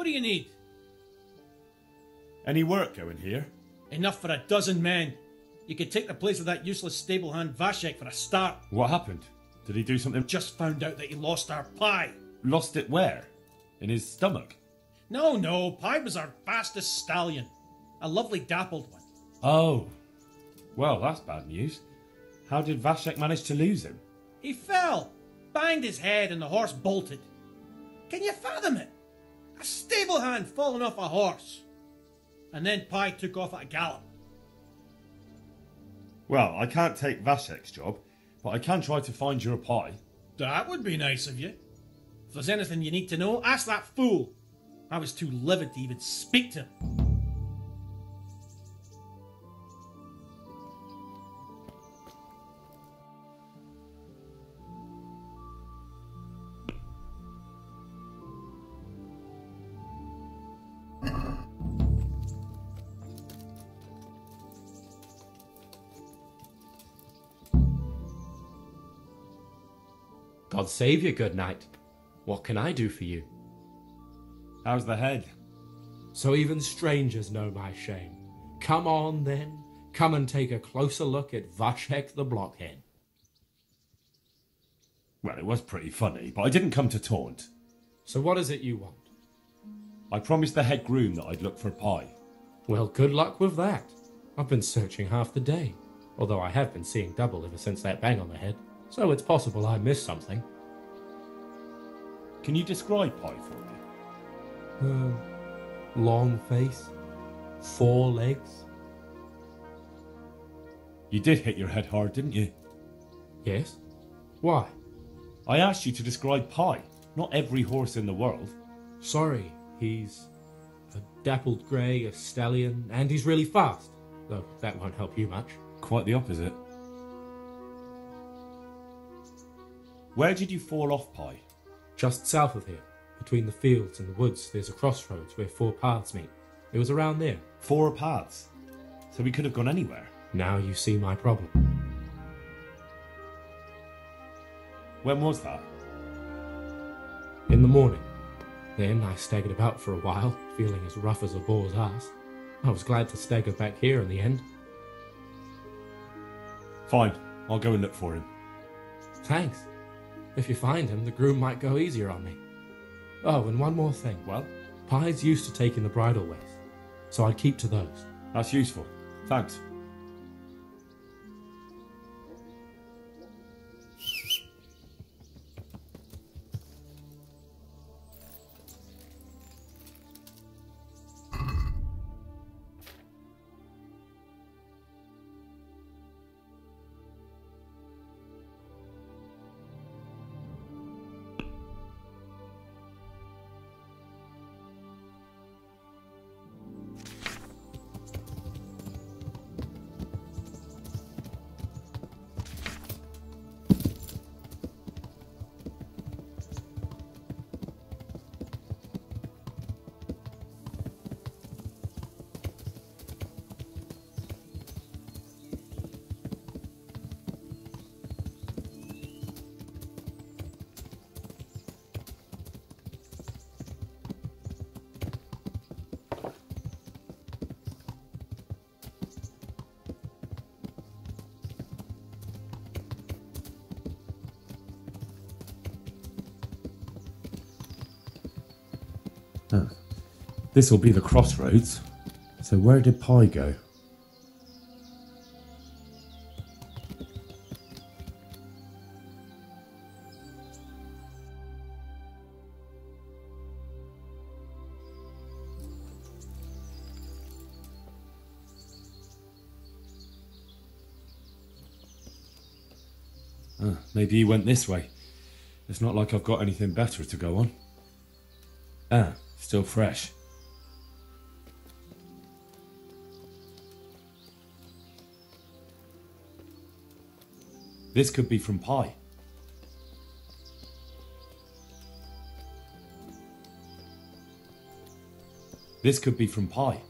What do you need? Any work going here? Enough for a dozen men. You could take the place of that useless stable hand Vashek for a start. What happened? Did he do something? Just found out that he lost our pie. Lost it where? In his stomach? No, no, Pie was our fastest stallion. A lovely dappled one. Oh. Well, that's bad news. How did Vashek manage to lose him? He fell, banged his head, and the horse bolted. Can you fathom it? A stable hand falling off a horse. And then Pie took off at a gallop. Well, I can't take Vashek's job, but I can try to find your pie. That would be nice of you. If there's anything you need to know, ask that fool. I was too livid to even speak to him. God save you, good knight. What can I do for you? How's the head? So even strangers know my shame. Come on, then. Come and take a closer look at Vashek the Blockhead. Well, it was pretty funny, but I didn't come to taunt. So what is it you want? I promised the head groom that I'd look for a pie. Well, good luck with that. I've been searching half the day, although I have been seeing double ever since that bang on the head, so it's possible I missed something. Can you describe pie for me? Uh, long face, four legs. You did hit your head hard, didn't you? Yes. Why? I asked you to describe Pie, not every horse in the world. Sorry, he's a dappled grey, a stallion, and he's really fast. Though that won't help you much. Quite the opposite. Where did you fall off, Pie? Just south of here, between the fields and the woods, there's a crossroads where four paths meet. It was around there. Four paths. So we could have gone anywhere. Now you see my problem. When was that? In the morning. Then I staggered about for a while, feeling as rough as a boar's ass. I was glad to stagger back here in the end. Fine, I'll go and look for him. Thanks. If you find him, the groom might go easier on me. Oh, and one more thing. Well, Pie's used to taking the bridle ways, so I'd keep to those. that's useful. Thanks. This will be the crossroads. So where did Pie go? Ah, maybe he went this way. It's not like I've got anything better to go on. Ah, still fresh. This could be from Pie. This could be from Pie.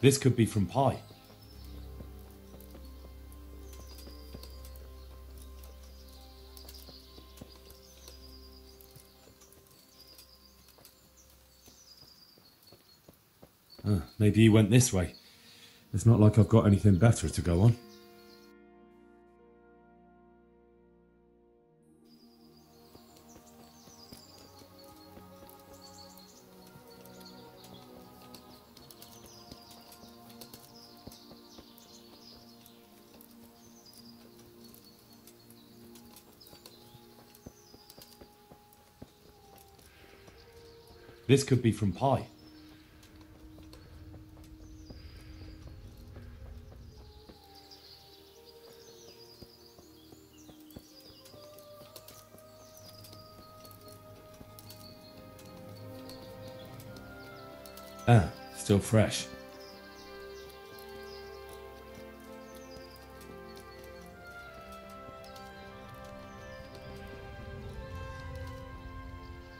This could be from Pie. Maybe he went this way. It's not like I've got anything better to go on. This could be from Pie. Ah, still fresh.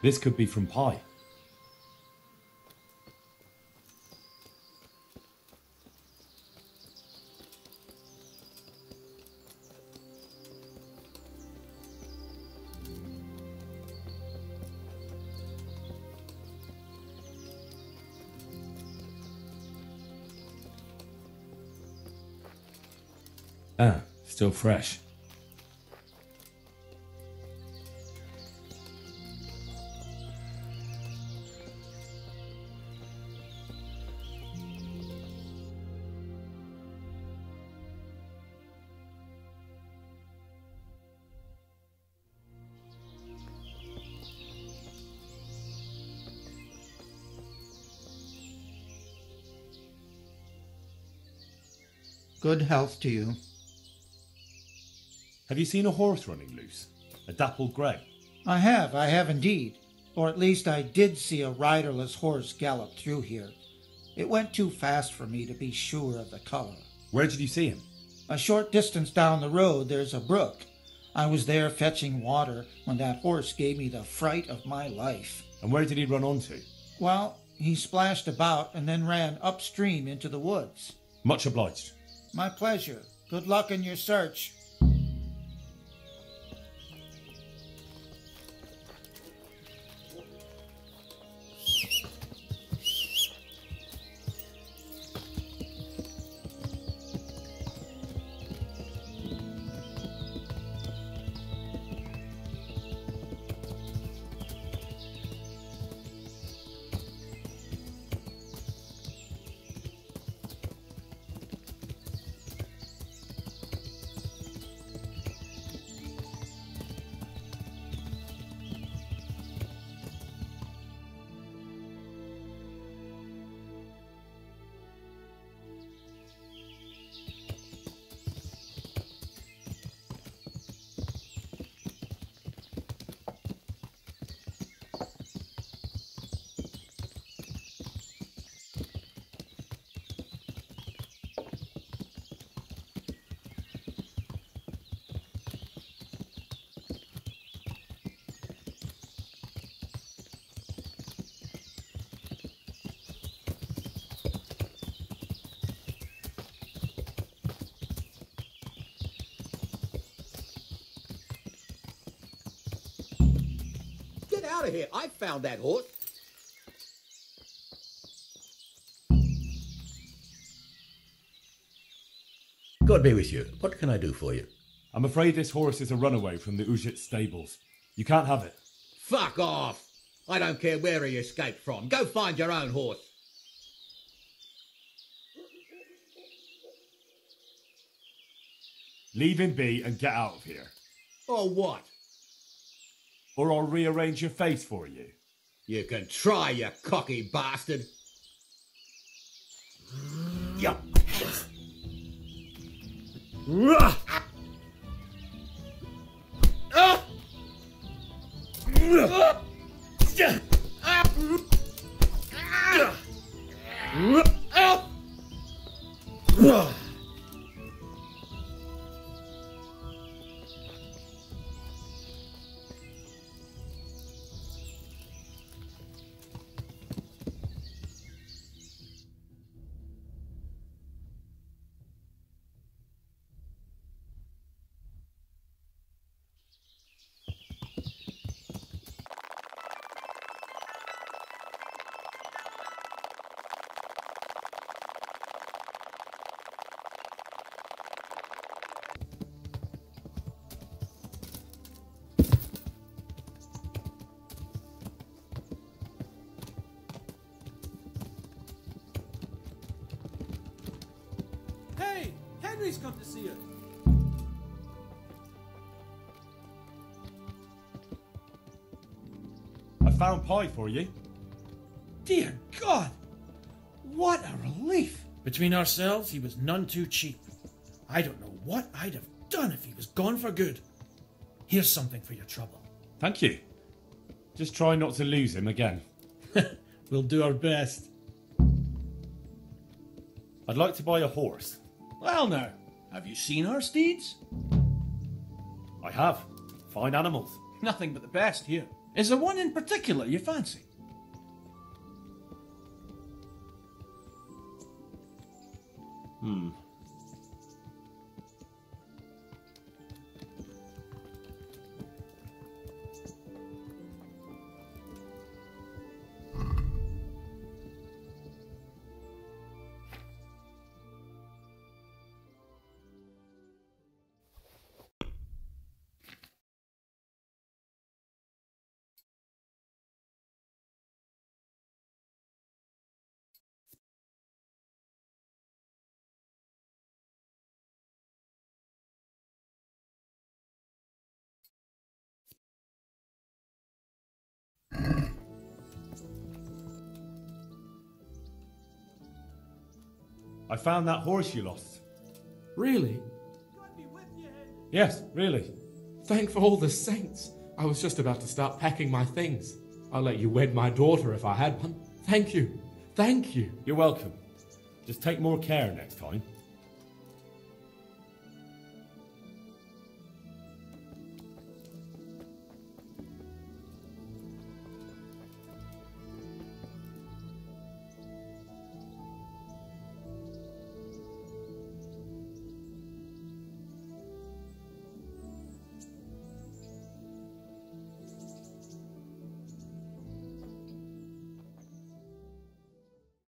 This could be from Pie. Still fresh. Good health to you. Have you seen a horse running loose? A dappled grey? I have, I have indeed. Or at least I did see a riderless horse gallop through here. It went too fast for me to be sure of the color. Where did you see him? A short distance down the road there's a brook. I was there fetching water when that horse gave me the fright of my life. And where did he run onto? Well, he splashed about and then ran upstream into the woods. Much obliged. My pleasure. Good luck in your search. Out of here. I found that horse. God be with you. What can I do for you? I'm afraid this horse is a runaway from the Uzhitz stables. You can't have it. Fuck off. I don't care where he escaped from. Go find your own horse. Leave him be and get out of here. Or what? or I'll rearrange your face for you. You can try, you cocky bastard. Yup. Hey, Henry's come to see you. I found pie for you. Dear God! What a relief! Between ourselves, he was none too cheap. I don't know what I'd have done if he was gone for good. Here's something for your trouble. Thank you. Just try not to lose him again. We'll do our best. I'd like to buy a horse. Well, now, have you seen our steeds? I have. Fine animals. Nothing but the best here. Is there one in particular you fancy? Hmm. I found that horse you lost. Really? Yes, really. Thank for all the saints. I was just about to start packing my things. I'll let you wed my daughter if I had one. Thank you. Thank you. You're welcome. Just take more care next time.